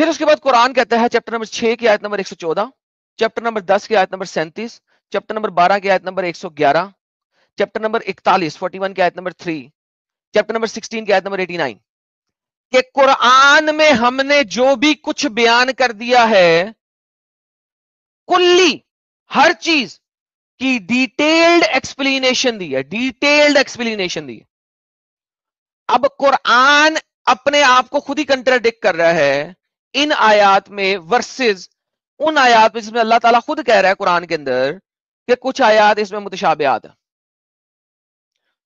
پھر اس کے بعد قرآن کہتا ہے چیپٹر نمبر چھ کی آیت نمبر ایک سو چودہ، چیپٹر نمبر دس کی آیت نمبر سینتیس، چیپٹر نمبر بارہ کی آیت نمبر ایک سو گیارہ، چیپٹر نمبر اکتالیس، فورٹی ون کی آیت number three, chapter number sixteen کی آیت نمبر ایٹی نائن۔ کہ قرآن میں ہم نے جو بھی کچھ بیان کر دیا ہے، کلی ہر چیز کی ڈیٹیلڈ ایکسپلینیشن دی ہے، ڈیٹیلڈ ایکسپلینیشن دی ہے۔ اب قرآن اپنے آپ کو خود ہی کنٹراڈکٹ کر رہا ہے ان آیات میں ورسز ان آیات میں جس میں اللہ تعالیٰ خود کہہ رہا ہے قرآن کے اندر کہ کچھ آیات اس میں متشابہات ہیں۔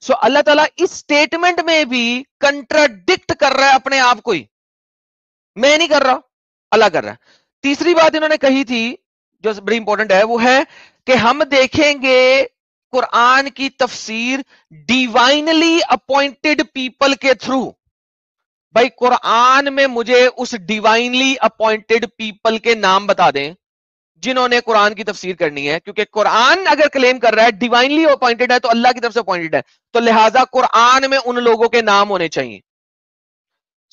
سو so, اللہ تعالیٰ اس سٹیٹمنٹ میں بھی کنٹراڈکٹ کر رہا ہے اپنے آپ کو ہی۔ میں نہیں کر رہا اللہ کر رہا ہے۔ تیسری بات انہوں نے کہی تھی جو بڑی امپورٹنٹ ہے وہ ہے کہ ہم دیکھیں گے قرآن کی تفسیر ڈیوائنلی اپوائنٹڈ پیپل کے تھرو۔ بھائی قرآن میں مجھے اس ڈیوائنلی اپوائنٹڈ پیپل کے نام بتا دیں جنہوں نے قرآن کی تفسیر کرنی ہے، کیونکہ قرآن اگر کلیم کر رہا ہے ڈیوائنلی اپوائنٹڈ ہے تو اللہ کی طرف سے اپوائنٹڈ ہے۔ تو لہٰذا قرآن میں ان لوگوں کے نام ہونے چاہیے۔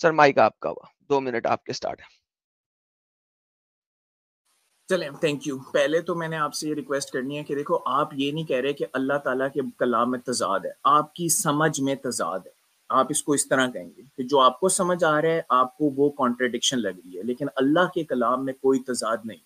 سر مائک آپ کا ہوا۔ دو منٹ آپ کے سٹارٹ ہے۔ چلیں تھینک یو پہلے تو میں نے آپ سے یہ ریکویسٹ کرنی ہے کہ دیکھو، آپ یہ نہیں کہہ رہے کہ اللہ تعالیٰ کے کلام میں تضاد ہے۔ آپ کی سمجھ میں تضاد ہے۔ آپ اس کو اس طرح کہیں گے کہ جو آپ کو سمجھ آ رہا ہے، آپ کو وہ کانٹرڈکشن لگ رہی ہے۔ لیکن اللہ کے کلام میں کوئی تضاد نہیں۔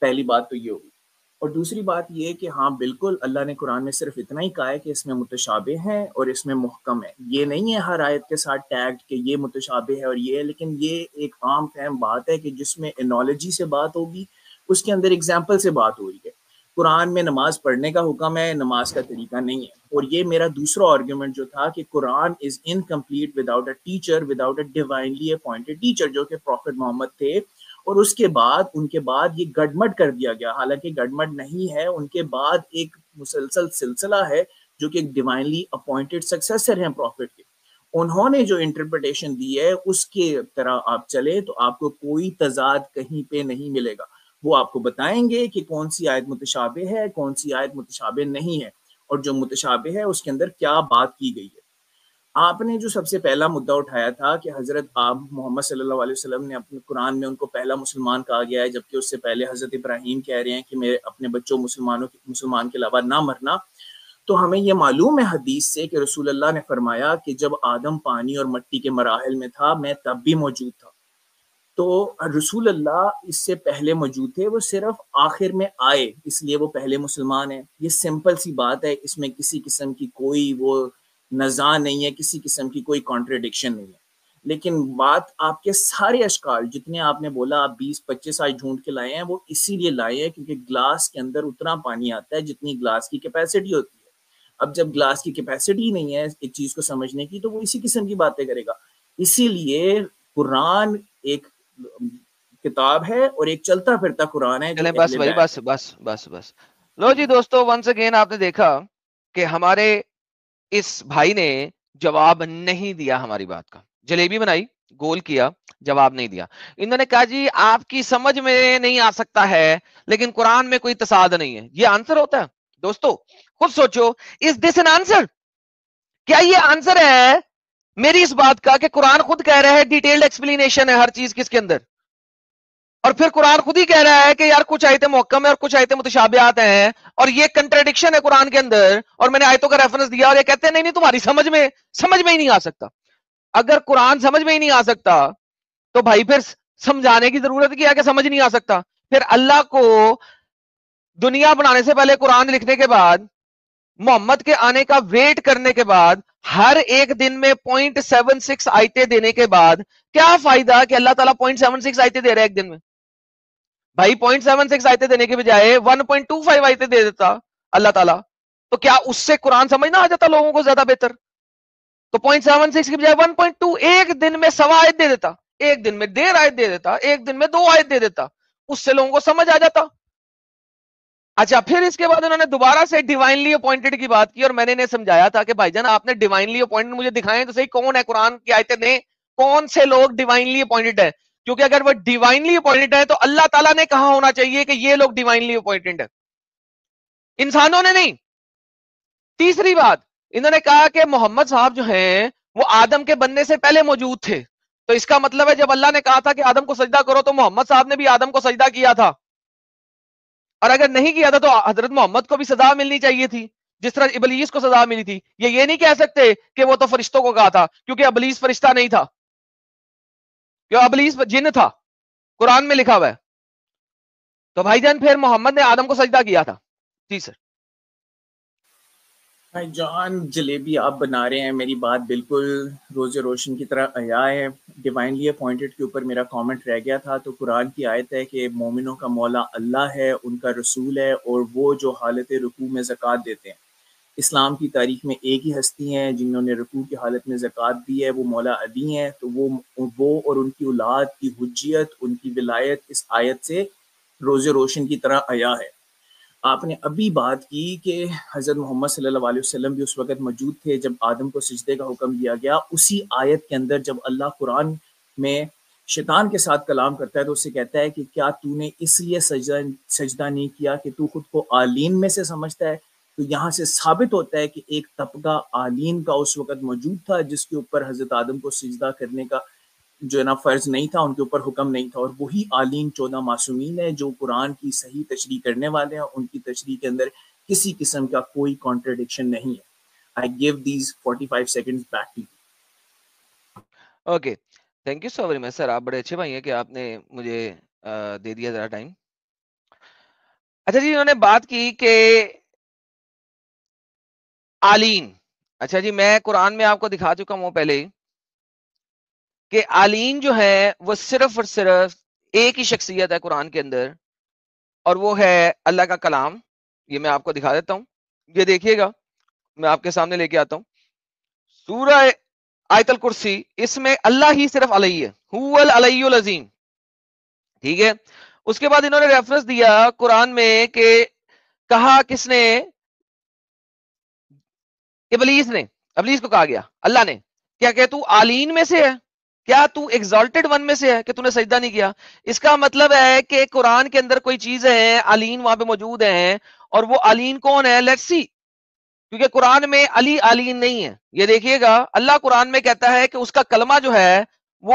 پہلی بات تو یہ ہوگی۔ اور دوسری بات یہ کہ ہاں بالکل اللہ نے قرآن میں صرف اتنا ہی کہا ہے کہ اس میں متشابہ ہیں اور اس میں محکم ہے یہ نہیں ہے ہر آیت کے ساتھ ٹیگ کہ یہ متشابہ ہے اور یہ ہے، لیکن یہ ایک عام فہم بات ہے کہ جس میں انالوجی سے بات ہوگی، اس کے اندر اگزامپل سے بات ہو رہی ہے۔ قرآن میں نماز پڑھنے کا حکم ہے، نماز کا طریقہ نہیں ہے۔ اور یہ میرا دوسرا آرگیومنٹ جو تھا کہ قرآن is incomplete without a teacher without a divinely appointed teacher جو کہ پروفٹ محمد تھے۔ اور اس کے بعد، ان کے بعد یہ گڈمٹ کر دیا گیا۔ حالانکہ گڈمٹ نہیں ہے، ان کے بعد ایک مسلسل سلسلہ ہے جو کہ ایک ڈیوائنلی اپوائنٹڈ سکسیسر ہیں پروفٹ کے۔ انہوں نے جو انٹرپریٹیشن دی ہے، اس کے طرح آپ چلے تو آپ کو کوئی تضاد کہیں پہ نہیں ملے گا۔ وہ آپ کو بتائیں گے کہ کون سی آیت متشابہ ہے، کون سی آیت متشابہ نہیں ہے۔ اور جو متشابہ ہے، اس کے اندر کیا بات کی گئی ہے۔ آپ نے جو سب سے پہلا مدعا اٹھایا تھا کہ حضرت آپ محمد صلی اللہ علیہ وسلم نے اپنے قرآن میں ان کو پہلا مسلمان کہا گیا ہے، جبکہ اس سے پہلے حضرت ابراہیم کہہ رہے ہیں کہ میرے اپنے بچوں مسلمانوں مسلمان کے علاوہ نہ مرنا۔ تو ہمیں یہ معلوم ہے حدیث سے کہ رسول اللہ نے فرمایا کہ جب آدم پانی اور مٹی کے مراحل میں تھا، میں تب بھی موجود تھا۔ تو رسول اللہ اس سے پہلے موجود تھے، وہ صرف آخر میں آئے، اس لیے وہ پہلے مسلمان ہیں۔ یہ سمپل سی بات ہے، اس میں کسی قسم کی کوئی وہ نزا نہیں ہے، کسی قسم کی کوئی کانٹریڈکشن نہیں ہے۔ لیکن بات آپ کے سارے اشکال، جتنے آپ نے بولا، آپ بیس، پچیس آج ڈھونڈ کے لائے ہیں، وہ اسی لیے لائے ہیں کیونکہ گلاس کے اندر اتنا پانی آتا ہے جتنی گلاس کی کیپیسٹی ہوتی ہے۔ اب جب گلاس کی کیپیسٹی نہیں ہے ایک چیز کو سمجھنے کی، تو وہ اسی قسم کی باتیں کرے گا۔ اسی لیے قرآن ایک کتاب ہے اور ایک چلتا پھرتا قرآن ہے بس بس بس بس بس۔ لو جی دوستو ونس اگین آپ نے دیکھا کہ ہمارے اس بھائی نے جواب نہیں دیا ہماری بات کا۔ جلیبی بنائی گول کیا جواب نہیں دیا۔ انہوں نے کہا جی آپ کی سمجھ میں نہیں آ سکتا ہے لیکن قرآن میں کوئی تصاد نہیں ہے۔ یہ آنسر ہوتا ہے۔ دوستو خود سوچو از دس این آنسر کیا یہ آنسر ہے میری اس بات کا کہ قرآن خود کہہ رہا ہے ڈیٹیلڈ ایکسپلینیشن ہے ہر چیز کس کے اندر۔ اور پھر قرآن خود ہی کہہ رہا ہے کہ یار کچھ آیتیں محکم ہے اور کچھ آیتیں متشابہات ہیں اور یہ کنٹرڈکشن ہے قرآن کے اندر اور میں نے آیتوں کا ریفرنس دیا اور یہ کہتے ہیں، نہیں نہیں، تمہاری سمجھ میں سمجھ میں ہی نہیں آ سکتا۔ اگر قرآن سمجھ میں ہی نہیں آ سکتا، تو بھائی پھر سمجھانے کی ضرورت کیا کہ سمجھ نہیں آ سکتا؟ پھر اللہ کو دنیا بنانے سے پہلے قرآن لکھنے کے بعد محمد کے آنے کا ویٹ کرنے کے بعد، ہر ایک دن میں پوائنٹ سیون سکس آیتیں دینے کے بعد، کیا فائدہ کہ اللہ تعالیٰ پوائنٹ سیون سکس آیتیں دے رہے ایک دن میں؟ بھائی پوائنٹ سیون سکس آئیتے دینے کے بجائے ون پوائنٹ ٹو فائیو آئیتے دے دیتا اللہ تعالیٰ۔ تو کیا اس سے قرآن سمجھنا آ جاتا لوگوں کو زیادہ بہتر؟ تو پوائنٹ سیون سکس کی بجائے ون پوائنٹ ٹو ایک دن میں سوا آیت دے دیتا، ایک دن میں دیر آیت دے دیتا، ایک دن میں دو آیت دے دیتا، اس سے لوگوں کو سمجھ آ جاتا۔ اچھا پھر اس کے بعد انہوں نے دوبارہ سے ڈیوائنلی اپوائنٹڈ کی بات کی اور میں نے انہیں سمجھایا تھا کہ بھائی جان، آپ نے ڈیوائنلی اپوائنٹڈ مجھے دکھائے تو صحیح، کون ہے قرآن کی آیتیں؟ دیں کون سے لوگ ڈیوائنلی اپوائنٹڈ ہے کیونکہ اگر وہ ڈیوائنلی اپوائنٹڈ ہے تو اللہ تعالیٰ نے کہا ہونا چاہیے کہ یہ لوگ ڈیوائنلی اپوائنٹڈ ہے انسانوں نے نہیں۔ تیسری بات، انہوں نے کہا کہ محمد صاحب جو ہیں، وہ آدم کے بننے سے پہلے موجود تھے۔ تو اس کا مطلب ہے، جب اللہ نے کہا تھا کہ آدم کو سجدہ کرو تو محمد صاحب نے بھی آدم کو سجدہ کیا تھا۔ اور اگر نہیں کیا تھا تو حضرت محمد کو بھی سزا ملنی چاہیے تھی۔ جس طرح ابلیس کو سزا ملی تھی۔ یہ یہ نہیں کہہ سکتے کہ وہ تو فرشتوں کو کہا تھا، کیونکہ ابلیس فرشتہ نہیں تھا۔ کیوں؟ ابلیس جن تھا۔ قرآن میں لکھا ہوا ہے۔ تو بھائی جان، پھر محمد نے آدم کو سجدہ کیا تھا۔ جی سر۔ بھائی جان، جلیبی آپ بنا رہے ہیں۔ میری بات بالکل روز روشن کی طرح عیا ہے۔ ڈیوائنلی اپوائنٹڈ کے اوپر میرا کامنٹ رہ گیا تھا۔ تو قرآن کی آیت ہے کہ مومنوں کا مولا اللہ ہے، ان کا رسول ہے اور وہ جو حالت رکوع میں زکوٰۃ دیتے ہیں۔ اسلام کی تاریخ میں ایک ہی ہستی ہیں۔ جنہوں نے رکوع کی حالت میں زکوٰۃ دی ہے، وہ مولا علی ہیں۔ تو وہ وہ اور ان کی اولاد کی حجیت، ان کی ولایت اس آیت سے روز روشن کی طرح عیا ہے۔ آپ نے ابھی بات کی کہ حضرت محمد صلی اللہ علیہ وسلم بھی اس وقت موجود تھے جب آدم کو سجدے کا حکم دیا گیا، اسی آیت کے اندر جب اللہ قرآن میں شیطان کے ساتھ کلام کرتا ہے تو اسے کہتا ہے کہ کیا تو نے اس لیے سجدہ سجدہ نہیں کیا کہ تو خود کو آلین میں سے سمجھتا ہے؟ تو یہاں سے ثابت ہوتا ہے کہ ایک طبقہ آلین کا اس وقت موجود تھا جس کے اوپر حضرت آدم کو سجدہ کرنے کا جو ہے نا فرض نہیں تھا، ان کے اوپر حکم نہیں تھا۔ اور وہی عالین چودہ معصومین ہے جو قرآن کی صحیح تشریح کرنے والے ہیں۔ ان کی تشریح کے اندر کسی قسم کا کوئی کانٹرڈکشن نہیں ہے۔ I give these forty five second back to okay thank you so very much sir آپ بڑے اچھے بھائی ہیں کہ آپ نے مجھے دے دیا ذرا ٹائم اچھا جی انہوں نے بات کی کہ آلین اچھا جی میں قرآن میں آپ کو دکھا چکا ہوں پہلے ہی۔ کہ آلین جو ہے وہ صرف اور صرف ایک ہی شخصیت ہے قرآن کے اندر، اور وہ ہے اللہ کا کلام۔ یہ میں آپ کو دکھا دیتا ہوں۔ یہ دیکھیے گا، میں آپ کے سامنے لے کے آتا ہوں۔ سورہ آیت الکرسی، اس میں اللہ ہی صرف علیہ ہے العظیم۔ ٹھیک ہے؟ اس کے بعد انہوں نے ریفرنس دیا قرآن میں کہ کہا کس نے؟ ابلیس نے۔ ابلیس کو کہا گیا، اللہ نے۔ کیا کہ تو آلین میں سے ہے؟ کیا تو ایگزالٹیڈ ون میں سے ہے کہ تو نے سجدہ نہیں کیا؟ اس کا مطلب ہے کہ قرآن کے اندر کوئی چیز ہے، علین وہاں پہ موجود ہیں اور وہ علین کون ہے؟ لیٹ سی کیونکہ قرآن میں علی علین نہیں ہے۔ یہ دیکھیے گا، اللہ قرآن میں کہتا ہے کہ اس کا کلمہ جو ہے، وہ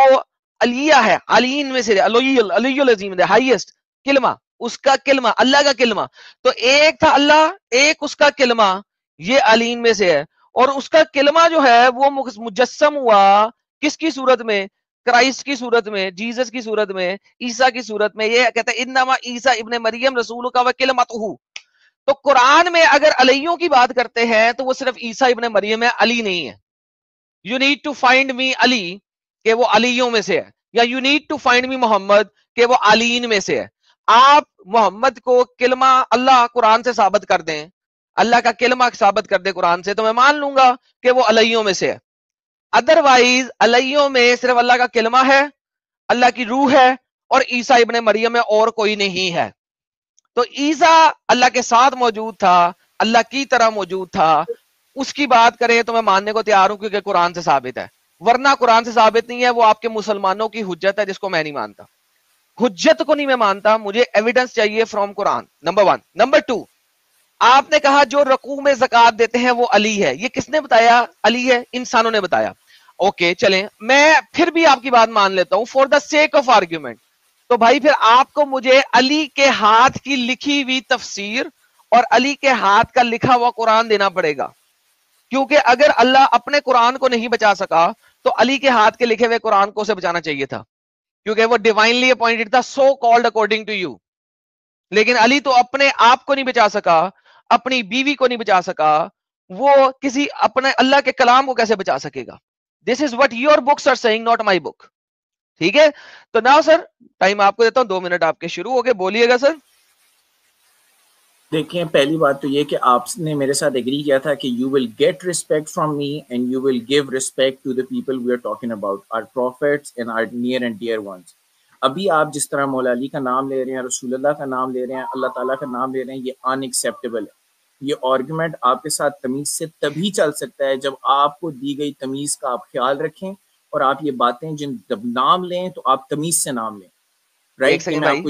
علیہ ہے۔ علین میں سے علی العظیم ہائیسٹ کلمہ۔ اس کا کلمہ، اللہ کا کلمہ۔ تو ایک تھا اللہ، ایک اس کا کلمہ۔ یہ علین میں سے ہے۔ اور اس کا کلمہ جو ہے، وہ مجسم ہوا کس کی صورت میں؟ کرائسٹ کی صورت میں، جیزس کی صورت میں، عیسیٰ کی صورت میں، یہ کہتا ہے انما عیسیٰ ابن مریم رسول کا وکیل مت تو قرآن میں اگر علیوں کی بات کرتے ہیں، تو وہ صرف عیسیٰ ابن مریم ہے، علی نہیں ہے۔ You need to find me علی، کہ وہ علیوں میں سے ہے۔ یا you need to find me محمد، کہ وہ علین میں سے ہے۔ آپ محمد کو کلمہ اللہ قرآن سے ثابت کر دیں۔ اللہ کا کلمہ ثابت کر دیں قرآن سے۔ تو میں مان لوں گا کہ وہ علیوں میں سے ہے۔ ادر وائز علیوں میں صرف اللہ کا کلمہ ہے، اللہ کی روح ہے اور عیسیٰ ابن مریم میں اور کوئی نہیں ہے۔ تو عیسیٰ اللہ کے ساتھ موجود تھا، اللہ کی طرح موجود تھا۔ اس کی بات کریں تو میں ماننے کو تیار ہوں کیونکہ قرآن سے ثابت ہے۔ ورنہ قرآن سے ثابت نہیں ہے، وہ آپ کے مسلمانوں کی حجت ہے جس کو میں نہیں مانتا۔ حجت کو نہیں میں مانتا، مجھے ایویڈنس چاہیے فرام قرآن۔ نمبر ون نمبر ٹو آپ نے کہا جو رقو میں زکات دیتے ہیں وہ علی ہے۔ یہ کس نے بتایا؟ علی ہے، انسانوں نے بتایا۔ اوکے چلیں۔ میں پھر بھی آپ کی بات مان لیتا ہوں۔ For the sake of argument تو بھائی پھر آپ کو مجھے علی کے ہاتھ کی لکھی ہوئی تفسیر اور علی کے ہاتھ کا لکھا ہوا قرآن دینا پڑے گا۔ کیونکہ اگر اللہ اپنے قرآن کو نہیں بچا سکا، تو علی کے ہاتھ کے لکھے ہوئے قرآن کو اسے بچانا چاہیے تھا۔ کیونکہ وہ ڈیوائنلی اپوائنٹڈ تھا so called according to you لیکن علی تو اپنے آپ کو نہیں بچا سکا، اپنی بیوی کو نہیں بچا سکا، وہ کسی اپنے اللہ کے کلام کو کیسے بچا سکے گا؟ This is what your books are saying not my book ٹھیک ہے؟ تو ناؤ سر ٹائم آپ کو دیتا ہوں، دو منٹ آپ کے شروع ہو گئے، بولیے گا سر دیکھیں، پہلی بات تو یہ کہ آپ نے میرے ساتھ اگری کیا تھا کہ you will get respect from me and you will give respect to the people we are talking about our prophets and our near and dear ones ابھی آپ جس طرح مولا علی کا نام لے رہے ہیں، رسول اللہ کا نام لے رہے ہیں، اللہ تعالیٰ کا نام لے رہے ہیں، یہ ان ایکسیپٹیبل ہے۔ یہ آرگومنٹ آپ کے ساتھ تمیز سے تبھی چل سکتا ہے جب آپ کو دی گئی تمیز کا آپ خیال رکھیں اور آپ یہ باتیں جن جب نام لیں تو آپ تمیز سے نام لیں۔ ایک سیکنڈ بھائی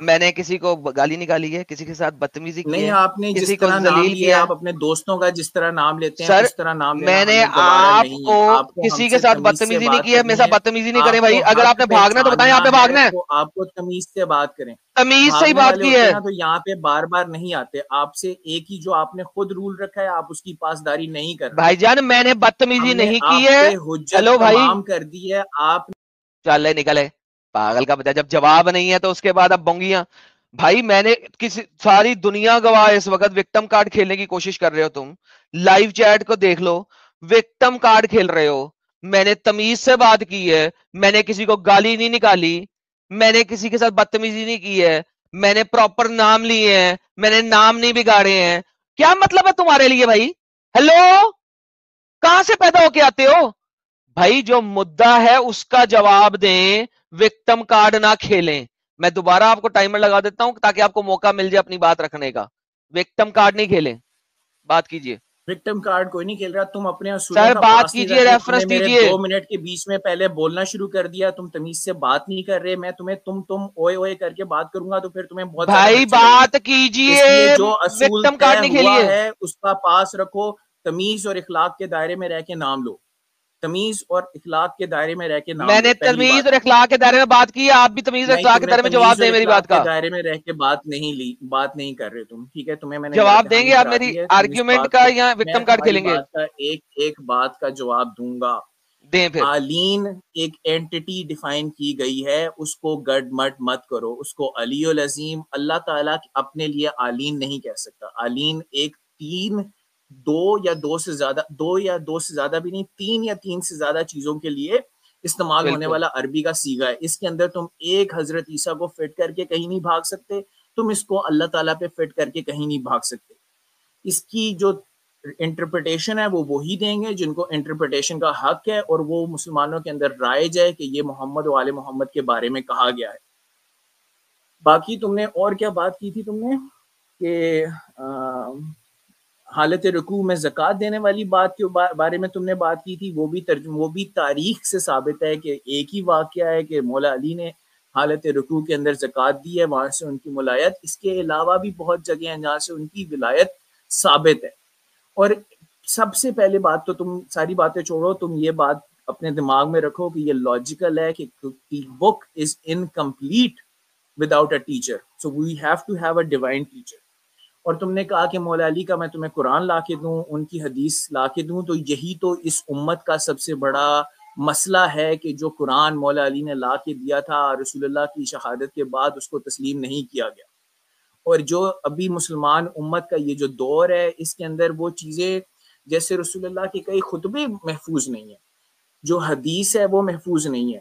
میں نے کسی کو گالی نکالی ہے کسی کے ساتھ بدتمیزی کی نہیں آپ نے کسی کو دلیل کیا۔ آپ اپنے دوستوں کا جس طرح نام لیتے ہیں اس طرح نام میں نے آپ کو کسی کے ساتھ بدتمیزی نہیں کی ہے میرے ساتھ بدتمیزی نہیں کرے بھائی اگر آپ نے بھاگنا تو بتائیں آپ نے بھاگنا ہے آپ کو تمیز سے بات کریں۔ تمیز سے ہی بات کی ہے۔ تو یہاں پہ بار بار نہیں آتے۔ آپ سے ایک ہی جو آپ نے خود رول رکھا ہے آپ اس کی پاسداری نہیں کر بھائی جان میں نے بدتمیزی نہیں کی ہے۔ چلو بھائی۔ کر دی ہے آپ چل نکلے پاگل کا بچہ جب جواب نہیں ہے تو اس کے بعد اب بونگیاں۔ بھائی، میں نے کسی، ساری دنیا گواہ اس وقت وکٹم کارڈ کھیلنے کی کوشش کر رہے ہو تم۔ لائیو چیٹ کو دیکھ لو۔ وکٹم کارڈ کھیل رہے ہو۔ میں نے تمیز سے بات کی ہے۔ میں نے کسی کو گالی نہیں نکالی۔ میں نے کسی کے ساتھ بدتمیزی نہیں کی ہے۔ میں نے پراپر نام لیے ہیں۔ میں نے نام نہیں بگاڑے ہیں۔ کیا مطلب ہے تمہارے لیے بھائی؟ ہیلو کہاں سے پیدا ہو کے آتے ہو؟ بھائی جو مدعا ہے اس کا جواب دیں وکٹم کارڈ نہ کھیلیں۔ میں دوبارہ آپ کو ٹائمر لگا دیتا ہوں تاکہ آپ کو موقع مل جائے اپنی بات رکھنے کا۔ وکٹم کارڈ نہیں کھیلیں۔ بات کیجیے وکٹم کارڈ کوئی نہیں کھیل رہا تم اپنے سر بات کیجیے ریفرنس کیجیے دو منٹ کے بیچ میں پہلے بولنا شروع کر دیا تم تمیز سے بات نہیں کر رہے میں تمہیں تم تم اوئے اوئے کر کے بات کروں گا تو پھر تمہیں بہت بھائی بات کیجیے جو اصول ہے اس کا پاس رکھو تمیز اور اخلاق کے دائرے میں رہ کے نام لو۔ تمیز اور اخلاق کے دائرے میں رہ کے میں نے تمیز اور اخلاق کے دائرے میں بات کی آپ بھی تمیز اور اخلاق کے دائرے میں جواب دیں میری بات کا۔ دائرے میں رہ کے بات نہیں لی بات نہیں کر رہے تم ٹھیک ہے؟ تمہیں میں نے جواب دیں گے آپ میری آرگیومنٹ کا یا وکٹم کارڈ کھیلیں گے؟ ایک ایک بات کا جواب دوں گا۔ دیں پھر۔ آلین ایک اینٹی ڈیفائن کی گئی ہے اس کو گڈ مٹ مت کرو اس کو علی العظیم اللہ تعالیٰ اپنے لیے آلین نہیں کہہ سکتا۔ آلین ایک تین دو یا دو سے زیادہ دو یا دو سے زیادہ بھی نہیں تین یا تین سے زیادہ چیزوں کے لیے استعمال ہونے والا عربی کا سیگا ہے۔ اس کے اندر تم ایک حضرت عیسیٰ کو فٹ کر کے کہیں نہیں بھاگ سکتے تم اس کو اللہ تعالیٰ پہ فٹ کر کے کہیں نہیں بھاگ سکتے۔ اس کی جو انٹرپریٹیشن ہے وہ وہی دیں گے جن کو انٹرپریٹیشن کا حق ہے اور وہ مسلمانوں کے اندر رائج ہے کہ یہ محمد و علیہ محمد کے بارے میں کہا گیا ہے۔ باقی تم نے اور کیا بات کی تھی تم نے کہ حالت رکوع میں زکوٰۃ دینے والی بات کے بارے میں تم نے بات کی تھی، وہ بھی ترجم وہ بھی تاریخ سے ثابت ہے کہ ایک ہی واقعہ ہے کہ مولا علی نے حالت رکوع کے اندر زکوٰۃ دی ہے، وہاں سے ان کی ملایت، اس کے علاوہ بھی بہت جگہ ہیں جہاں سے ان کی ولایت ثابت ہے۔ اور سب سے پہلے بات تو تم ساری باتیں چھوڑو، تم یہ بات اپنے دماغ میں رکھو کہ یہ لاجیکل ہے کہ book is incomplete without a teacher so we have to have a divine teacher اور تم نے کہا کہ مولا علی کا میں تمہیں قرآن لا کے دوں، ان کی حدیث لا کے دوں، تو یہی تو اس امت کا سب سے بڑا مسئلہ ہے کہ جو قرآن مولا علی نے لا کے دیا تھا، رسول اللہ کی شہادت کے بعد اس کو تسلیم نہیں کیا گیا۔ اور جو ابھی مسلمان امت کا یہ جو دور ہے، اس کے اندر وہ چیزیں جیسے رسول اللہ کے کئی خطبے محفوظ نہیں ہیں، جو حدیث ہے وہ محفوظ نہیں ہے۔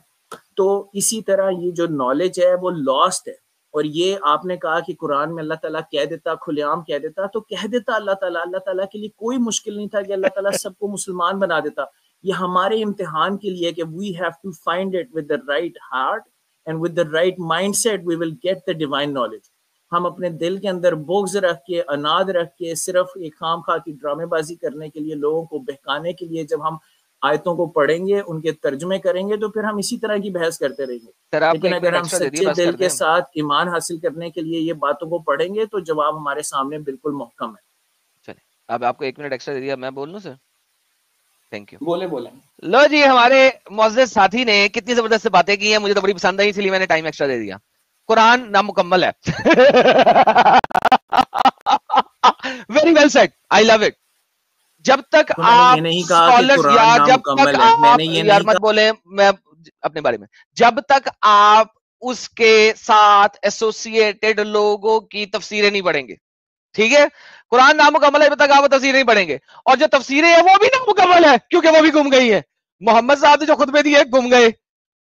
تو اسی طرح یہ جو نالج ہے وہ لاسٹ ہے۔ اور یہ آپ نے کہا کہ قرآن میں اللہ تعالیٰ کہہ دیتا کھلے عام کہہ دیتا، تو کہہ دیتا اللہ تعالیٰ اللہ تعالیٰ کے لیے کوئی مشکل نہیں تھا کہ اللہ تعالیٰ سب کو مسلمان بنا دیتا۔ یہ ہمارے امتحان کے لیے کہ we have to find it with the right heart and with the right mindset we will get the divine knowledge ہم اپنے دل کے اندر بغض رکھ کے، اناد رکھ کے، صرف ایک خام خواہ کی ڈرامے بازی کرنے کے لیے، لوگوں کو بہکانے کے لیے جب ہم آیتوں کو پڑھیں گے ان کے ترجمے کریں گے تو پھر ہم اسی طرح کی بحث کرتے رہیں گے۔ لیکن اگر ہم سچے دل کے ساتھ ایمان حاصل کرنے کے لیے یہ باتوں کو پڑھیں گے تو جواب ہمارے سامنے بالکل محکم ہے۔ چلے اب آپ کو ایک منٹ ایکسٹرا دے دیا میں بول لوں سر؟ تھینک یو بولے بولے لو جی ہمارے معزز ساتھی نے کتنی زبردست باتیں کی ہیں مجھے تو بڑی پسند آئی اسی لیے میں نے ٹائم ایکسٹرا دے دیا۔ قرآن نامکمل ہے۔ Very well said I love it جب تک آپ جب تک یار مت بولے میں اپنے بارے میں۔ جب تک آپ اس کے ساتھ ایسوسیٹڈ لوگوں کی تفسیریں نہیں پڑھیں گے ٹھیک ہے؟ قرآن نامکمل ہے جب تک آپ وہ تفسیریں نہیں پڑھیں گے۔ اور جو تفسیریں ہیں وہ بھی نامکمل ہے کیونکہ وہ بھی گم گئی ہیں۔ محمد صاحب نے جو خطبے دیے گم گئے۔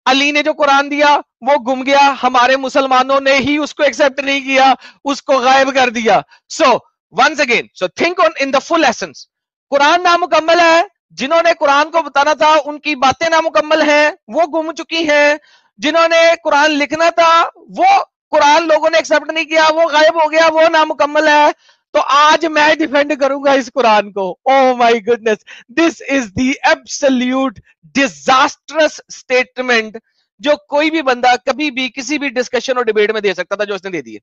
علی نے جو قرآن دیا وہ گم گیا۔ ہمارے مسلمانوں نے ہی اس کو ایکسپٹ نہیں کیا اس کو غائب کر دیا۔ So once again so think on in the full essence قرآن نامکمل ہے، جنہوں نے قرآن کو بتانا تھا، ان کی باتیں نامکمل ہیں، وہ گم چکی ہیں۔ جنہوں نے قرآن لکھنا تھا، وہ قرآن لوگوں نے ایکسپٹ نہیں کیا، وہ غائب ہو گیا، وہ نامکمل ہے۔ تو آج میں ڈیفینڈ کروں گا اس قرآن کو۔ او my goodness this is the absolute disastrous statement جو کوئی بھی بندہ کبھی بھی کسی بھی ڈسکشن اور ڈبیٹ میں دے سکتا تھا جو اس نے دے دیے۔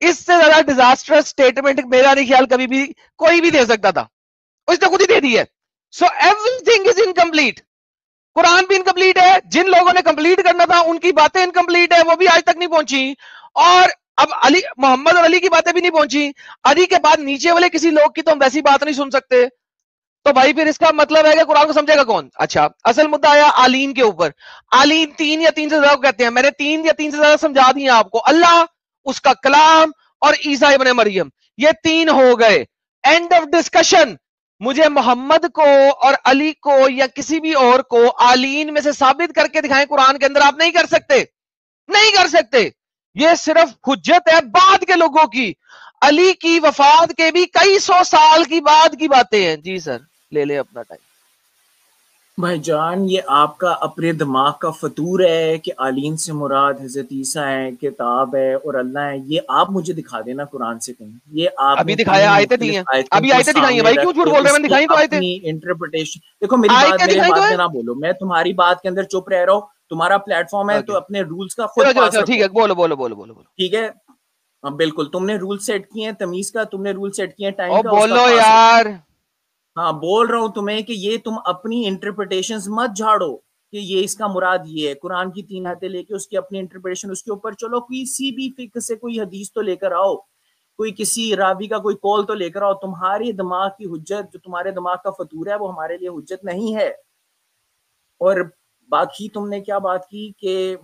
اس سے زیادہ ڈیزاسٹر اسٹیٹمنٹ میرا نہیں خیال کبھی بھی کوئی بھی دے سکتا تھا۔ اس نے خود ہی دے دی ہے۔ So everything is incomplete قرآن بھی انکمپلیٹ ہے۔ جن لوگوں نے کمپلیٹ کرنا تھا، ان کی باتیں انکمپلیٹ ہے وہ بھی آج تک نہیں پہنچی۔ اور اب علی، محمد اور علی کی باتیں بھی نہیں پہنچی۔ علی کے بعد نیچے والے کسی لوگ کی تو ہم ویسی بات نہیں سن سکتے۔ تو بھائی پھر اس کا مطلب ہے کہ قرآن کو سمجھے گا کون؟ اچھا اصل مدعا آیا آلین کے اوپر۔ آلین تین یا تین سے زیادہ کہتے ہیں۔ میں نے تین یا تین سے زیادہ سمجھا دیا آپ کو۔ اللہ اس کا کلام اور عیسیٰ ابن مریم۔ یہ تین ہو گئے۔ اینڈ آف ڈسکشن مجھے محمد کو اور علی کو یا کسی بھی اور کو آلین میں سے ثابت کر کے دکھائیں، قرآن کے اندر آپ نہیں کر سکتے۔ نہیں کر سکتے۔ یہ صرف حجت ہے بعد کے لوگوں کی۔ علی کی وفات کے بھی کئی سو سال کی بعد کی باتیں ہیں۔ جی سر، لے لے اپنا ٹائم۔ بھائی جان یہ آپ کا اپنے دماغ کا فطور ہے کہ آلین سے مراد حضرت عیسیٰ ہے کتاب ہے اور اللہ ہے یہ آپ مجھے دکھا دینا قرآن سے کہیں۔ یہ آپ ابھی دکھایا آیتیں دی ہیں۔ ابھی آیتیں دکھائی ہیں؟ بھائی کیوں جھوٹ بول رہے ہیں؟ میں دکھائی تو آیتیں۔ انٹرپریٹیشن دیکھو میری بات میری بات میں نہ بولو۔ میں تمہاری بات کے اندر چپ رہ رہا ہوں۔ تمہارا پلیٹ فارم ہے تو اپنے رولز کا خود ٹھیک ہے۔ بولو بولو بولو بولو ٹھیک ہے؟ ہاں، بالکل۔ تم نے رول سیٹ کیے ہیں تمیز کا تم نے رول سیٹ کیے ہیں ٹائم کا بولو یار۔ ہاں بول رہا ہوں تمہیں کہ یہ تم اپنی انٹرپریٹیشن مت جھاڑو کہ یہ اس کا مراد یہ ہے۔ قرآن کی تین آتے لے کے اس کی اپنی انٹرپریٹیشن اس کے اوپر چلو کسی بھی فکر سے کوئی حدیث تو لے کر آؤ۔ کوئی کسی راوی کا کوئی کول تو لے کر آؤ۔ تمہاری دماغ کی حجت، جو تمہارے دماغ کا فطور ہے، وہ ہمارے لیے حجت نہیں ہے۔ اور باقی تم نے کیا بات کی کہ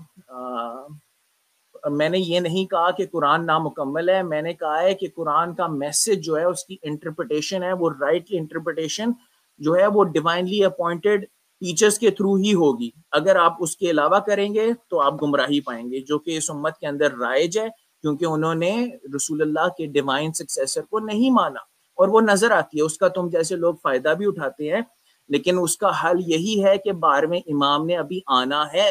میں نے یہ نہیں کہا کہ قرآن نامکمل ہے، میں نے کہا ہے کہ قرآن کا میسج جو ہے، اس کی انٹرپریٹیشن ہے، وہ رائٹ انٹرپریٹیشن جو ہے، وہ ڈیوائنلی اپوائنٹڈ ٹیچرز کے تھرو ہی ہوگی۔ اگر آپ اس کے علاوہ کریں گے تو آپ گمراہی پائیں گے، جو کہ اس امت کے اندر رائج ہے، کیونکہ انہوں نے رسول اللہ کے ڈیوائن سکسیسر کو نہیں مانا۔ اور وہ نظر آتی ہے، اس کا تم جیسے لوگ فائدہ بھی اٹھاتے ہیں، لیکن اس کا حل یہی ہے کہ بارہویں امام نے ابھی آنا ہے۔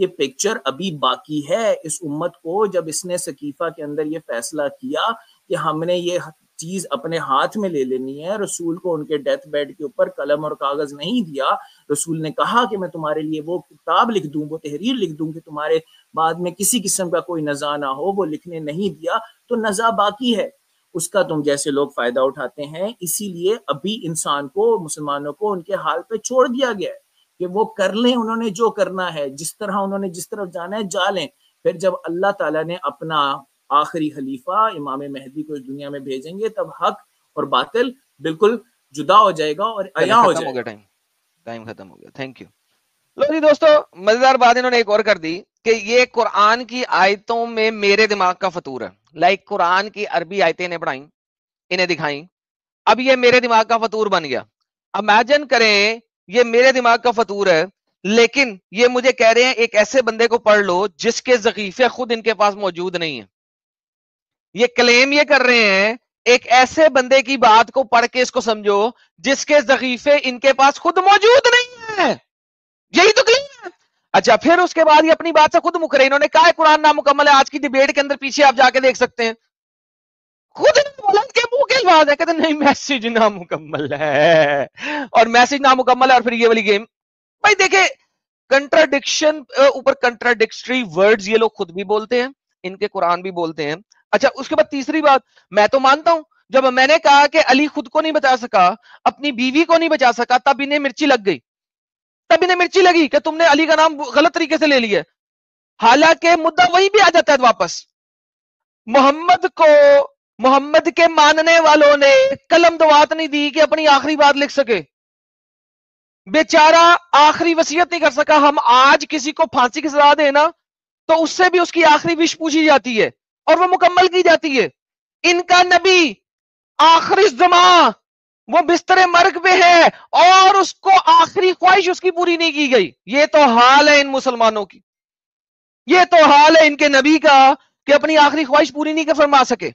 یہ پکچر ابھی باقی ہے اس امت کو جب اس نے ثقیفہ کے اندر یہ فیصلہ کیا کہ ہم نے یہ چیز اپنے ہاتھ میں لے لینی ہے، رسول کو ان کے ڈیتھ بیڈ کے اوپر قلم اور کاغذ نہیں دیا، رسول نے کہا کہ میں تمہارے لیے وہ کتاب لکھ دوں، وہ تحریر لکھ دوں کہ تمہارے بعد میں کسی قسم کا کوئی نزا نہ ہو، وہ لکھنے نہیں دیا، تو نزا باقی ہے۔ اس کا تم جیسے لوگ فائدہ اٹھاتے ہیں، اسی لیے ابھی انسان کو، مسلمانوں کو ان کے حال پہ چھوڑ دیا گیا ہے۔ کہ وہ کر لیں انہوں نے جو کرنا ہے جس طرح انہوں نے جس طرف جانا ہے جا لیں۔ پھر جب اللہ تعالیٰ نے اپنا آخری خلیفہ امام مہدی کو اس دنیا میں بھیجیں گے تب حق اور باطل بالکل جدا ہو جائے گا اور عیاں ہو جائے گا۔ ٹائم۔ ختم ہو گیا تھینک یو لو جی دوستو مزیدار بات انہوں نے ایک اور کر دی کہ یہ قرآن کی آیتوں میں میرے دماغ کا فطور ہے۔ لائک قرآن کی عربی آیتیں انہیں پڑھائیں انہیں دکھائیں۔ اب یہ میرے دماغ کا فطور بن گیا۔ امیجن کریں یہ میرے دماغ کا فطور ہے، لیکن یہ مجھے کہہ رہے ہیں، ایک ایسے بندے کو پڑھ لو جس کے ذخیفے خود ان کے پاس موجود نہیں ہیں۔ یہ کلیم یہ کر رہے ہیں، ایک ایسے بندے کی بات کو پڑھ کے اس کو سمجھو جس کے ذخیفے ان کے پاس خود موجود نہیں ہیں۔ یہی تو کلیم ہے۔ اچھا پھر اس کے بعد یہ اپنی بات سے خود مکرے۔ انہوں نے کہا ہے قرآن نامکمل ہے، آج کی ڈبیٹ کے اندر پیچھے آپ جا کے دیکھ سکتے ہیں۔ خود بولا کے منہ کے الفاظ ہے، کہتے نہیں میسج جی نامکمل ہے۔ اور میسج جی نامکمل ہے اور پھر یہ والی گیم بھائی دیکھیں کنٹراڈکشن اوپر کنٹراڈکٹری ورڈز یہ لوگ خود بھی بولتے ہیں، ان کے قرآن بھی بولتے ہیں۔ اچھا اس کے بعد تیسری بات، میں تو مانتا ہوں، جب میں نے کہا کہ علی خود کو نہیں بچا سکا، اپنی بیوی کو نہیں بچا سکا، تب انہیں مرچی لگ گئی۔ تب انہیں مرچی لگی کہ تم نے علی کا نام غلط طریقے سے لے لیا۔ حالانکہ مدعا وہی بھی آ جاتا ہے واپس۔ محمد کو محمد کے ماننے والوں نے قلم دوات نہیں دی کہ اپنی آخری بات لکھ سکے۔ بیچارہ آخری وسیعت نہیں کر سکا۔ ہم آج کسی کو پھانسی کی سزا دینا تو اس سے بھی اس کی آخری وش پوچھی جاتی ہے اور وہ مکمل کی جاتی ہے۔ ان کا نبی آخری زمان وہ بستر مرگ پہ ہے اور اس کو آخری خواہش اس کی پوری نہیں کی گئی۔ یہ تو حال ہے ان مسلمانوں کی۔ یہ تو حال ہے ان کے نبی کا کہ اپنی آخری خواہش پوری نہیں کر فرما سکے۔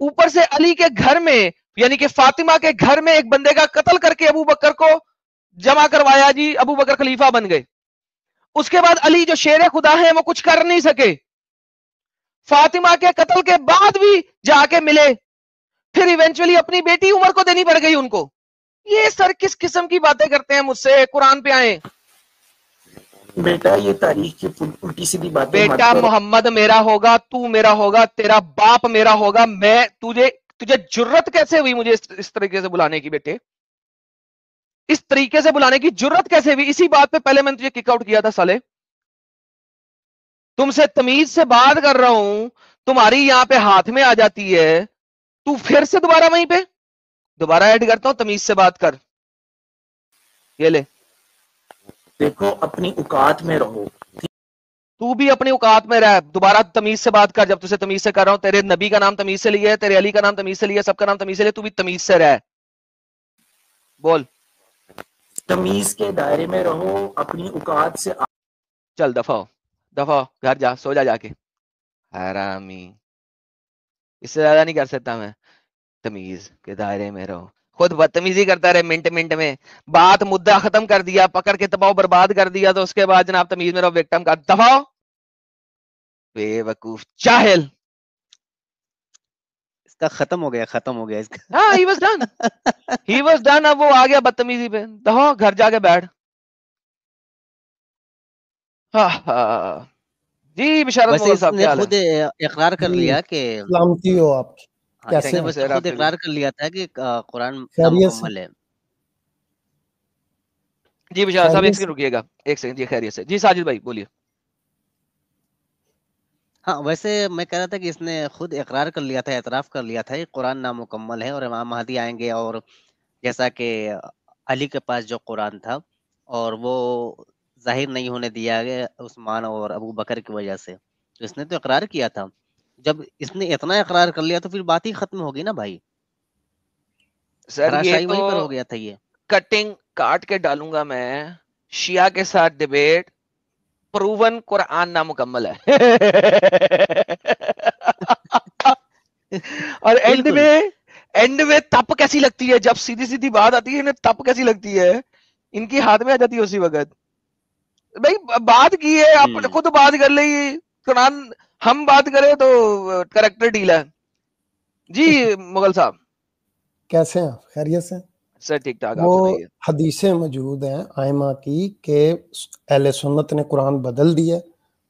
اوپر سے علی کے گھر میں یعنی کہ فاطمہ کے گھر میں ایک بندے کا قتل کر کے ابو بکر کو جمع کروایا جی ابو بکر خلیفہ بن گئے۔ اس کے بعد علی جو شیر خدا ہے وہ کچھ کر نہیں سکے۔ فاطمہ کے قتل کے بعد بھی جا کے ملے۔ پھر ایونچولی اپنی بیٹی عمر کو دینی پڑ گئی ان کو۔ یہ سر کس قسم کی باتیں کرتے ہیں مجھ سے؟ قرآن پہ آئے بیٹا یہ تاریخ کی الٹی سیدھی بات بیٹا محمد میرا ہوگا تو میرا ہوگا تیرا باپ میرا ہوگا میں تجھے تجھے جرت کیسے ہوئی مجھے اس طریقے سے بلانے کی بیٹے؟ اس طریقے سے بلانے کی جرت کیسے ہوئی؟ اسی بات پہ پہلے میں نے تجھے کک آؤٹ کیا تھا سالے۔ تم سے تمیز سے بات کر رہا ہوں تمہاری یہاں پہ ہاتھ میں آ جاتی ہے تو پھر سے دوبارہ وہیں پہ؟ دوبارہ ایڈ کرتا ہوں تمیز سے بات کر۔ یہ لے۔ دیکھو اپنی اوقات میں رہو۔ تو بھی اپنی اوقات میں رہ۔ دوبارہ تمیز سے بات کر۔ جب تجھے تمیز سے کر رہا ہوں تیرے نبی کا نام تمیز سے لیا ہے تیرے علی کا نام تمیز سے لیا سب کا نام تمیز سے لیا تو بھی تمیز سے رہ۔ بول۔ تمیز کے دائرے میں رہو اپنی اوقات سے چل دفعہ دفعہ گھر جا سو جا جا کے۔ حرامی۔ اس سے زیادہ نہیں کر سکتا میں۔ تمیز کے دائرے میں رہو۔ خود بدتمیزی کرتا رہے منٹ منٹ میں۔ بات مدعا ختم کر دیا پکڑ کے تباہ برباد کر دیا تو اس کے بعد جناب تمیز میں رہو وکٹم کا دفاع۔ بے وقوف چاہل اس کا ختم ہو گیا ختم ہو گیا اس کا۔ ہاں he was done he was done اب وہ آ گیا بدتمیزی پہ۔ دفاع گھر جا کے بیٹھ۔ ہاں ہاں۔ جی بشارت ویسے اس نے خود اقرار کر لیا کہ سلامتی ہو آپ کی۔ خود اقرار کر لیا تھا کہ قرآن مکمل ہے۔ جی بشار صاحب ایک سیکنڈ رکیے گا۔ ایک سیکنڈ جی خیریت سے۔ جی ساجد بھائی بولیے۔ ہاں ویسے میں کہہ رہا تھا کہ اس نے خود اقرار کر لیا تھا اعتراف کر لیا تھا کہ قرآن نامکمل ہے اور امام مہدی آئیں گے اور جیسا کہ علی کے پاس جو قرآن تھا اور وہ ظاہر نہیں ہونے دیا گیا عثمان اور ابو بکر کی وجہ سے۔ تو اس نے تو اقرار کیا تھا۔ جب اس نے اتنا اقرار کر لیا تو پھر بات ہی ختم ہوگی نا بھائی۔ سر یہ تو پر ہو گیا تھا یہ۔ کٹنگ کاٹ کے ڈالوں گا میں۔ شیعہ کے ساتھ ڈیبیٹ پروون قرآن نامکمل ہے۔ اور اینڈ میں اینڈ میں تپ کیسی لگتی ہے؟ جب سیدھی سیدھی بات آتی ہے تپ کیسی لگتی ہے؟ ان کی ہاتھ میں آ جاتی ہے اسی وقت۔ بھائی بات کی ہے۔ آپ خود بات کر لی۔ قرآن ہم بات کریں تو کریکٹر ڈیل ہے جی مغل صاحب۔ کیسے ہیں؟ خیریت سے سر ٹھیک ٹھاک وہ حدیثیں موجود ہیں آئمہ کی کہ اہل سنت نے قرآن بدل دیا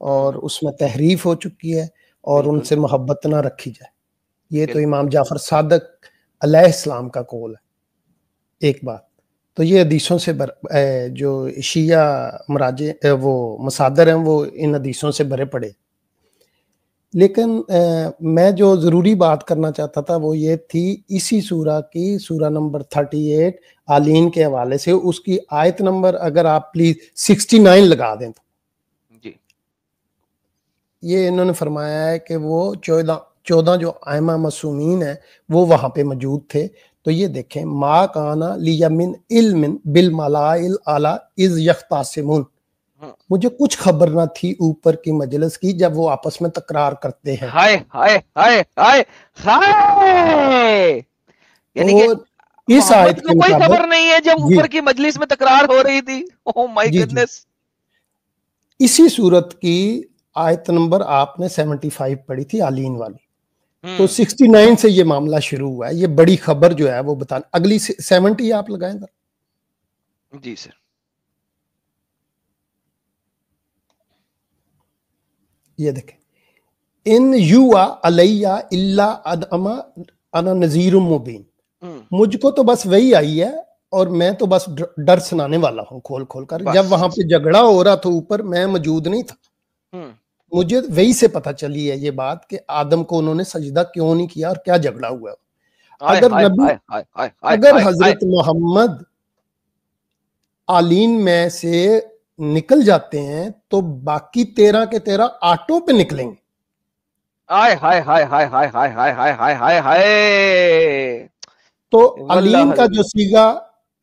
اور اس میں تحریف ہو چکی ہے اور ان سے محبت نہ رکھی جائے۔ یہ تو امام جعفر صادق علیہ السلام کا قول ہے۔ ایک بات۔ تو یہ حدیثوں سے بر جو شیعہ مراجع وہ مسادر ہیں وہ ان حدیثوں سے بھرے پڑے۔ لیکن میں جو ضروری بات کرنا چاہتا تھا وہ یہ تھی اسی سورہ کی سورہ نمبر 38 آلین کے حوالے سے اس کی آیت نمبر اگر آپ پلیز 69 لگا دیں تو۔ جی۔ یہ انہوں نے فرمایا ہے کہ وہ چودہ چودہ جو آئمہ مسومین ہیں وہ وہاں پہ موجود تھے۔ تو یہ دیکھیں ما کانا لیمن علم بالملائل اعلی از یختاسمون مجھے کچھ خبر نہ تھی اوپر کی مجلس کی جب وہ آپس میں تکرار کرتے ہیں۔ ہائے ہائے ہائے ہائے ہائے۔ یعنی کہ اس آیت کو کوئی خبر نہیں ہے جب جی۔ اوپر کی مجلس میں تکرار ہو رہی تھی۔ او مائی گڈنس اسی صورت کی آیت نمبر آپ نے سیونٹی فائیو پڑھی تھی آلین والی۔ تو سکسٹی نائن سے یہ معاملہ شروع ہوا ہے۔ یہ بڑی خبر جو ہے وہ بتانا اگلی سیونٹی آپ لگائیں سر جی سر۔ یہ دیکھیں۔ ان یو علیہ اللہ ادما انا نذیر مبین۔ مجھ کو تو بس وہی آئی ہے اور میں تو بس ڈر سنانے والا ہوں کھول کھول کر۔ جب وہاں پہ جھگڑا ہو رہا تھا اوپر میں موجود نہیں تھا۔ مجھے وہی سے پتا چلی ہے یہ بات کہ آدم کو انہوں نے سجدہ کیوں نہیں کیا اور کیا جھگڑا ہوا۔ اگر نبی اگر حضرت محمد آلین میں سے نکل جاتے ہیں تو باقی تیرہ کے تیرہ آٹو پہ نکلیں گے تو علین کا جو سیگا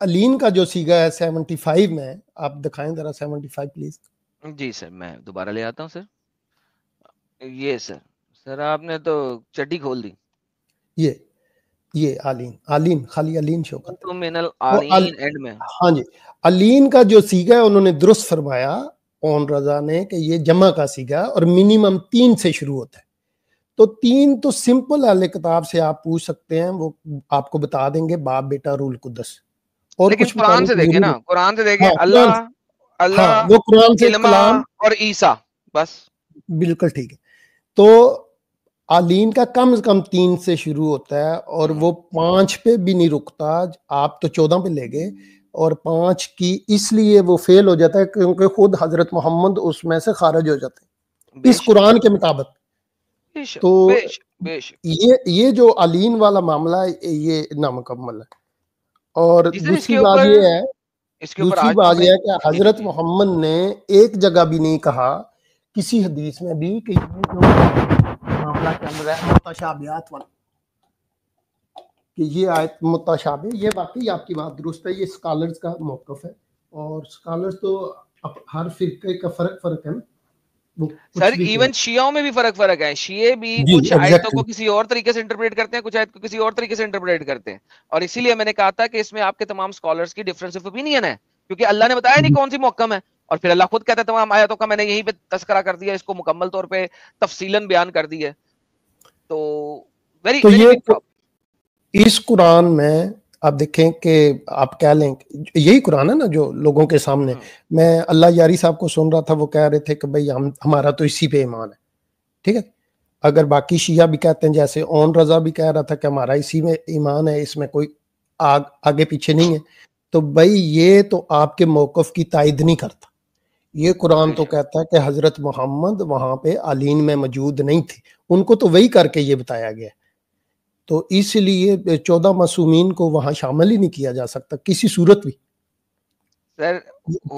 علین کا جو سیگا ہے سیونٹی فائیو میں آپ دکھائیں ذرا سیونٹی فائیو پلیز جی سر میں دوبارہ لے آتا ہوں سر یہ سر سر آپ نے تو چڈی کھول دی یہ یہ آلین آلین خالی آلین شو کرتا ہے ہاں جی علین کا جو سیگا ہے انہوں نے درست فرمایا اون رضا نے کہ یہ جمع کا سیگا اور منیمم تین سے شروع ہوتا ہے۔ تو تین تو سمپل اہل کتاب سے آپ پوچھ سکتے ہیں وہ آپ کو بتا دیں گے باپ بیٹا رول قدس۔ اور کچھ قرآن سے دیکھیں نا قرآن سے دیکھیں ہاں، اللہ اللہ ہاں وہ قرآن سے کلام اور عیسیٰ بس۔ بالکل ٹھیک ہے۔ تو آلین کا کم از کم تین سے شروع ہوتا ہے اور وہ پانچ پہ بھی نہیں رکتا۔ آپ تو چودہ پہ لے گئے۔ اور پانچ کی اس لیے وہ فیل ہو جاتا ہے کیونکہ خود حضرت محمد اس میں سے خارج ہو جاتے ہیں۔ اس قرآن کے مطابق۔ تو یہ یہ جو علین والا معاملہ ہے یہ نامکمل ہے۔ اور دوسری بات یہ ہے دوسری بات یہ ہے کہ حضرت۔ محمد نے ایک جگہ بھی نہیں کہا کسی حدیث میں بھی کہ یہ جو معاملہ چل رہا ہے متشابہات والا۔ کہ یہ آیت متشابہ یہ واقعی آپ کی بات درست ہے یہ اسکالرز کا موقف ہے۔ اور اسکالرز تو ہر فرقے کا فرق فرق ہے سر ایون شیعوں میں بھی فرق فرق ہے۔ شیعے بھی جی، کچھ آیتوں. کو کسی اور طریقے سے انٹرپریٹ کرتے ہیں کچھ آیت کو کسی اور طریقے سے انٹرپریٹ کرتے ہیں۔ اور اسی لیے میں نے کہا تھا کہ اس میں آپ کے تمام اسکالرس کی ڈفرینس آف اوپینین ہے کیونکہ اللہ نے بتایا نہیں کون سی محکم ہے۔ اور پھر اللہ خود کہتا ہے تمام آیتوں کا میں نے یہیں پہ تذکرہ کر دیا اس کو مکمل طور پہ تفصیلاً بیان کر دی ہے۔ تو ویری تو ویری یہ بگ اس قرآن میں آپ دیکھیں کہ آپ کہہ لیں یہی قرآن ہے نا جو لوگوں کے سامنے ہاں۔ میں اللہ یاری صاحب کو سن رہا تھا وہ کہہ رہے تھے کہ بھئی ہم ہمارا تو اسی پہ ایمان ہے۔ ٹھیک ہے؟ اگر باقی شیعہ بھی کہتے ہیں جیسے اون رضا بھی کہہ رہا تھا کہ ہمارا اسی میں ایمان ہے اس میں کوئی آگ آگے پیچھے نہیں ہے۔ تو بھائی یہ تو آپ کے موقف کی تائید نہیں کرتا۔ یہ قرآن تو کہتا ہے کہ حضرت محمد وہاں پہ علین میں موجود نہیں تھے ان کو تو وہی کر کے یہ بتایا گیا۔ ہے تو اس لیے چودہ معصومین کو وہاں شامل ہی نہیں کیا جا سکتا کسی صورت بھی۔ سر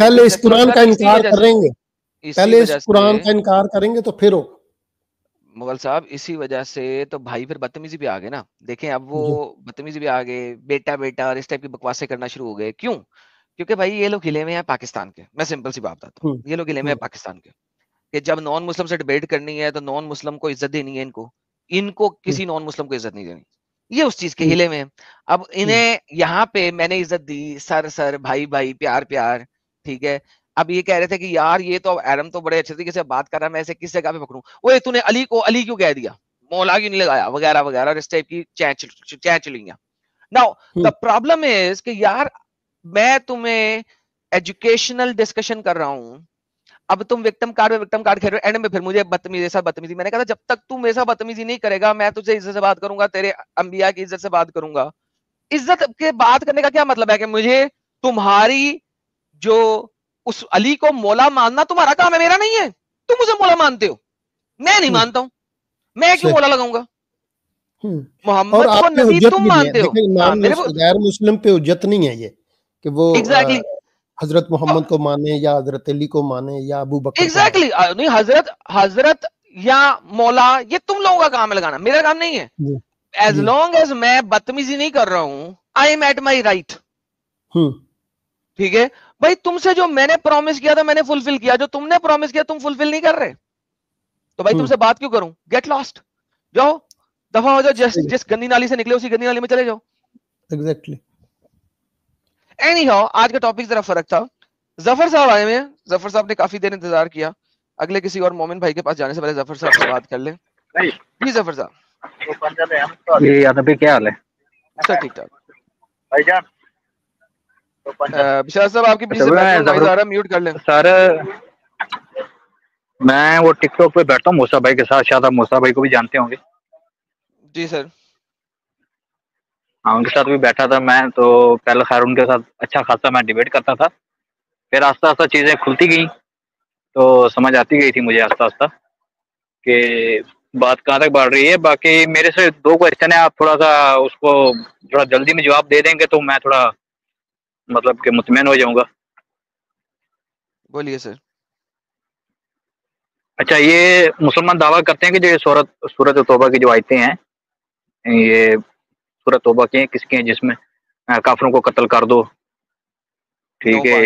پہلے اس قرآن کا انکار کریں گے۔ پہلے اس قرآن کا انکار کریں گے تو پھر ہو۔ مغل صاحب اسی وجہ سے تو بھائی پھر بدتمیزی پہ آ گئے نا۔ دیکھیں اب وہ جی۔ بدتمیزی پہ آ گئے بیٹا بیٹا اور اس ٹائپ کی بکواسیں کرنا شروع ہو گئے۔ کیوں؟ کیونکہ بھائی یہ لوگ ہلے ہوئے ہیں پاکستان کے۔ میں سمپل سی بات بتاتا ہوں۔ یہ لوگ ہلے ہوئے ہیں۔ پاکستان کے۔ کہ جب نان مسلم سے ڈبیٹ کرنی ہے تو نان مسلم کو عزت دینی ہے ان کو۔ ان کو کسی نان مسلم کو عزت نہیں دینی۔ یہ اس چیز کے۔ ہلے میں اب انہیں یہاں پہ میں نے عزت دی سر سر بھائی بھائی پیار پیار ٹھیک ہے۔ اب یہ کہہ رہے تھے کہ یار یہ تو ایرم تو بڑے اچھے طریقے سے بات کر رہا میں اسے کس جگہ پہ پکڑوں؟ وہ تو نے علی کو علی کیوں کہہ دیا؟ مولا کیوں نہیں لگایا؟ وغیرہ وغیرہ اور اس ٹائپ کی چین چلی گیا ناؤ دا پرابلم از کہ یار میں تمہیں ایجوکیشنل ڈسکشن کر رہا ہوں۔ اب تم وکٹم کارڈ وکٹم کارڈ کھیل رہے اینڈ میں پھر مجھے بدتمیزی ایسا بدتمیزی۔ میں نے کہا جب تک تم ایسا بدتمیزی نہیں کرے گا میں تجھے عزت سے بات کروں گا تیرے انبیاء کی عزت سے بات کروں گا۔ عزت کے بات کرنے کا کیا مطلب ہے کہ مجھے تمہاری جو اس علی کو مولا ماننا تمہارا کام ہے میرا نہیں ہے۔ تم مجھے مولا مانتے ہو۔ میں نہیں مانتا ہوں۔ میں کیوں مولا لگاؤں گا؟ محمد کو نبی تم مانتے ہو۔ غیر مسلم پہ حجت نہیں ہے یہ کہ وہ ایگزیکٹلی حضرت محمد کو مانے یا حضرت علی کو مانے یا ابو بکر ایگزیکٹلی نہیں حضرت حضرت یا مولا یہ تم لوگوں کا کام ہے لگانا میرا کام نہیں ہے۔ ایز لانگ ایز میں بدتمیزی نہیں کر رہا ہوں I am at my right ٹھیک ہے؟ بھائی تم سے جو میں نے پرومس کیا تھا میں نے فلفل کیا۔ جو تم نے پرومس کیا تم فلفل نہیں کر رہے۔ تو بھائی تم سے بات کیوں کروں؟ گیٹ لاسٹ جاؤ دفعہ ہو جاؤ جس جس گندی نالی سے نکلے اسی گندی نالی میں چلے جاؤ۔ ایگزیکٹلی اینی ہاؤ آج کا ٹاپک ذرا فرق تھا۔ ظفر صاحب آئے ہوئے ظفر صاحب نے کافی دیر انتظار کیا۔ اگلے کسی اور مومن بھائی کے پاس جانے سے پہلے ظفر صاحب سے بات کر لیں۔ جی ظفر صاحب۔ جی ادبی کیا حال ہے؟ سر ٹھیک ٹھاک۔ بھائی جان۔ بشار صاحب آپ کی پیچھے میوٹ کر لیں۔ سر میں وہ ٹک ٹاک پہ بیٹھتا ہوں موسا بھائی کے ساتھ شاید آپ موسا بھائی کو بھی جانتے ہوں گے۔ جی سر۔ ہاں ان کے ساتھ بھی بیٹھا تھا میں تو پہلے خیر ان کے ساتھ اچھا خاصا میں ڈبیٹ کرتا تھا۔ پھر آہستہ آہستہ چیزیں کھلتی گئیں۔ تو سمجھ آتی گئی تھی مجھے آہستہ آہستہ کہ بات کہاں تک بڑھ رہی ہے۔ باقی میرے سے دو کوشچن ہیں آپ تھوڑا سا اس کو تھوڑا جلدی میں جواب دے دیں گے تو میں تھوڑا مطلب کہ مطمئن ہو جاؤں گا۔ بولیے سر۔ اچھا یہ مسلمان دعویٰ کرتے ہیں کہ جو یہ صورت صورت توبہ کی جو آیتیں ہیں یہ صورت توبہ ہیں کس کی ہیں جس میں کافروں کو قتل کر دو۔ ٹھیک ہے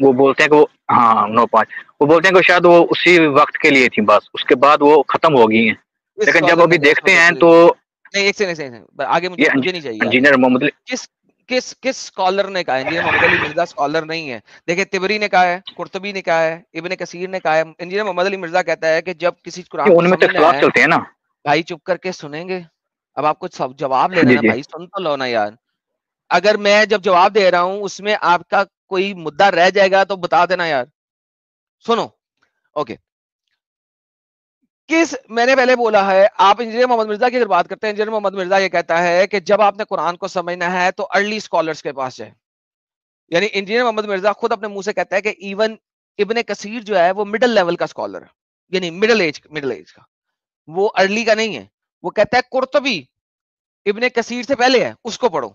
وہ بولتے ہیں کہ وہ ہاں نو پانچ۔ وہ بولتے ہیں کہ شاید وہ اسی وقت کے لیے تھی بس اس کے بعد وہ ختم ہو گئی ہیں۔ لیکن جب ابھی دیکھتے ہیں تو آگے مجھے نہیں چاہیے۔ انجینئر محمد کس کس کس اسکالر نے کہا انجینئر محمد علی مرزا اسکالر نہیں ہے۔ دیکھیں تبری نے کہا ہے قرطبی نے کہا ہے ابن کثیر نے کہا ہے۔ انجینئر محمد علی مرزا کہتا ہے کہ جب کسی قرآن ان میں اختلاف چلتے ہیں نا۔ بھائی چپ کر کے سنیں گے۔ اب آپ کو جواب لینا نا بھائی سن تو لو نا یار۔ اگر میں جب جواب دے رہا ہوں اس میں آپ کا کوئی مدعا رہ جائے گا تو بتا دینا یار۔ سنو۔ اوکے۔ کس میں نے پہلے بولا ہے آپ انجینئر محمد مرزا کی اگر بات کرتے ہیں انجینئر محمد مرزا یہ کہتا ہے کہ جب آپ نے قرآن کو سمجھنا ہے تو ارلی اسکالرس کے پاس جائے یعنی انجینئر محمد مرزا خود اپنے منہ سے کہتا ہے کہ ایون ابن کثیر جو ہے وہ مڈل لیول کا اسکالر ہے۔ یعنی مڈل ایج مڈل ایج کا۔ وہ ارلی کا نہیں ہے۔ وہ کہتا ہے کرتبی ابن کثیر سے پہلے ہے، اس کو پڑھو۔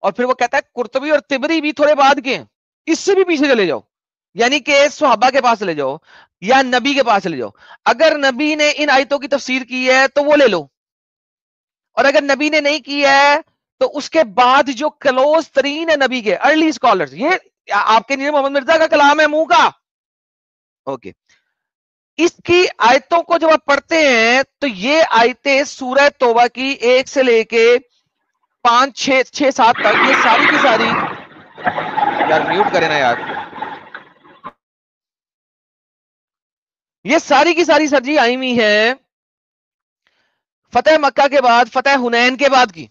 اور پھر وہ کہتا ہے کرتبی اور تبری بھی تھوڑے بعد کے ہیں، اس سے بھی پیچھے چلے جاؤ۔ یعنی کہ صحابہ کے پاس چلے جاؤ یا نبی کے پاس چلے جاؤ۔ اگر نبی نے ان آیتوں کی تفسیر کی ہے تو وہ لے لو۔ اور اگر نبی نے نہیں کی ہے تو اس کے بعد جو کلوز ترین ہے نبی کے ارلی اسکالر یہ آپ کے نیے محمد مرزا کا کلام ہے، منہ کا۔ اوکے اس کی آیتوں کو جب آپ پڑھتے ہیں تو یہ آیتیں سورہ توبہ کی ایک سے لے کے پانچ، چھ چھ، سات تک، یہ ساری کی ساری یار میوٹ کرے نا یار۔ یہ ساری کی ساری سرجی آئی ہوئی ہے فتح مکہ کے بعد، فتح ہنین کے بعد کی۔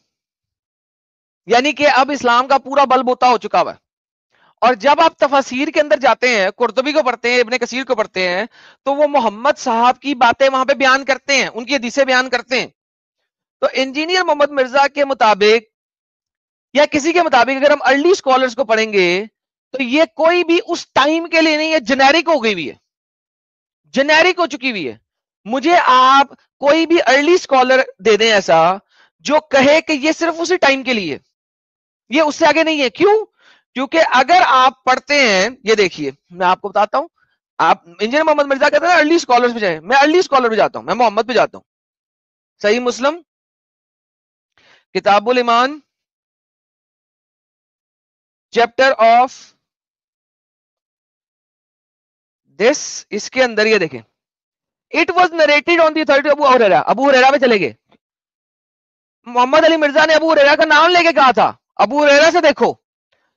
یعنی کہ اب اسلام کا پورا بل بوتا ہو چکا ہوا ہے۔ اور جب آپ تفاسیر کے اندر جاتے ہیں، قرطبی کو پڑھتے ہیں، ابن کثیر کو پڑھتے ہیں، تو وہ محمد صاحب کی باتیں وہاں پہ بیان کرتے ہیں، ان کی حدیثیں بیان کرتے ہیں۔ تو انجینئر محمد مرزا کے مطابق یا کسی کے مطابق اگر ہم ارلی اسکالرس کو پڑھیں گے، تو یہ کوئی بھی اس ٹائم کے لیے نہیں ہے جنیرک ہو گئی ہوئی ہے۔ جنیرک ہو چکی ہوئی ہے۔ مجھے آپ کوئی بھی ارلی اسکالر دے دیں ایسا جو کہے کہ یہ صرف اسی ٹائم کے لیے یہ اس سے آگے نہیں ہے۔ کیوں؟ کیونکہ اگر آپ پڑھتے ہیں، یہ دیکھیے، میں آپ کو بتاتا ہوں، آپ انجینئر محمد مرزا کہتے ہیں ارلی اسکالر پہ جائیں۔ میں ارلی اسکالر پہ جاتا ہوں، میں محمد پہ جاتا ہوں۔ صحیح مسلم، کتاب الایمان چیپٹر آف دس اس کے اندر یہ دیکھیں۔ It was narrated on the authority Abu Hurairah Abu Hurairah پہ چلے گئے۔ محمد علی مرزا نے ابو ہریرا کا نام لے کے کہا تھا۔ ابو ہریرا سے دیکھو۔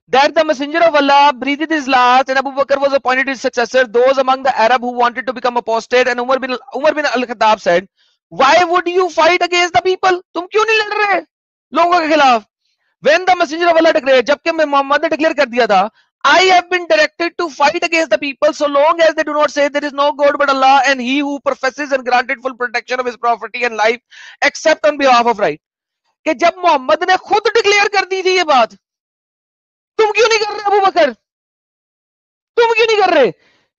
That the messenger of Allah breathed his last and Abu Bakr was appointed his successor those among the Arab who wanted to become apostate and Umar bin Umar bin Al-Khattab said why would you fight against the people تم کیوں نہیں لڑ رہے لوگوں کے خلاف when the messenger of Allah declared جبکہ میں محمد نے ڈکلیئر کر دیا تھا I have been directed to fight against the people so long as they do not say there is no God but Allah and he who professes and granted full protection of his property and life except on behalf of right کہ جب محمد نے خود declare کر دی تھی یہ بات تم کیوں نہیں کر رہے ابو بکر تم کیوں نہیں کر رہے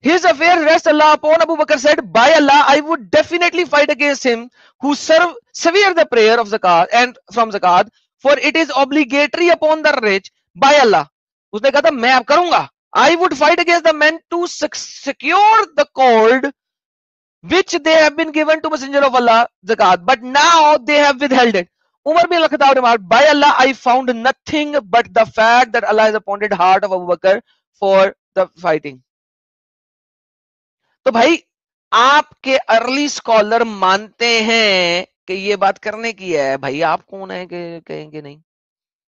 his affair rest Allah upon Abu Bakr said by Allah I would definitely fight against him who serve severe the prayer of zakat and from zakat for it is obligatory upon the rich by Allah اس نے کہا تھا میں اب کروں گا I would fight against the men to secure the code which they have been given to messenger of Allah zakat but now they have withheld it Umar bin al-Khattab remarked, by Allah, I found nothing but the fact that Allah has appointed heart of Abu Bakr for the fighting. تو بھائی آپ کے early scholar مانتے ہیں کہ یہ بات کرنے کی ہے بھائی آپ کون ہیں کہ کہیں گے نہیں